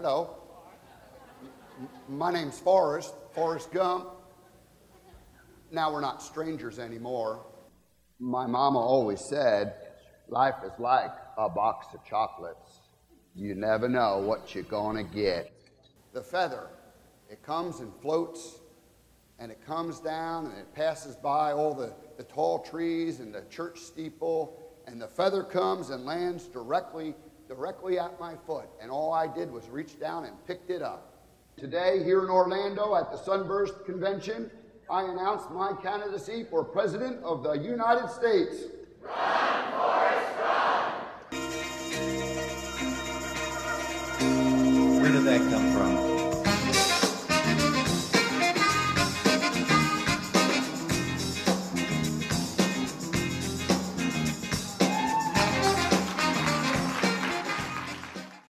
Hello. My name's Forrest, Forrest Gump. Now we're not strangers anymore. My mama always said, life is like a box of chocolates. You never know what you're gonna get. The feather, it comes and floats, and it comes down and it passes by all the, the tall trees and the church steeple, and the feather comes and lands directly, directly at my foot. And all I did was reach down and picked it up. Today, here in Orlando at the Sunburst Convention, I announce my candidacy for President of the United States. Run, Forrest, run! Where did that come from?